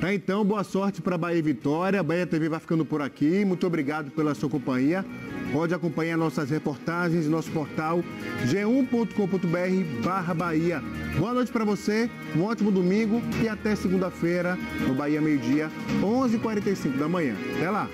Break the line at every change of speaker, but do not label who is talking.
Tá, então, boa sorte para Bahia Vitória. A Bahia TV vai ficando por aqui. Muito obrigado pela sua companhia. Pode acompanhar nossas reportagens no nosso portal g1.com.br barra Bahia. Boa noite para você, um ótimo domingo e até segunda-feira no Bahia Meio Dia, 11h45 da manhã. Até lá!